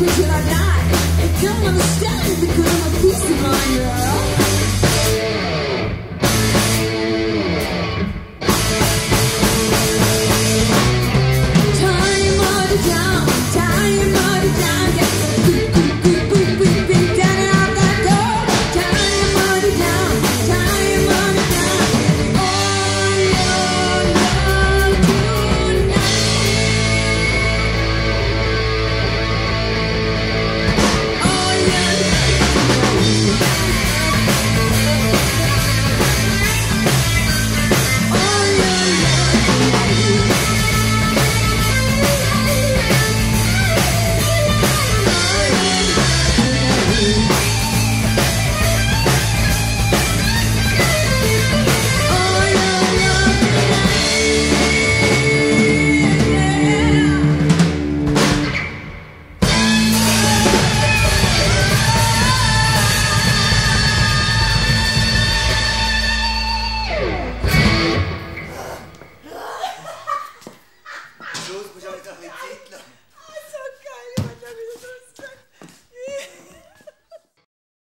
谢谢大家 Schluss, musst du jetzt ein bisschen Zeit lassen.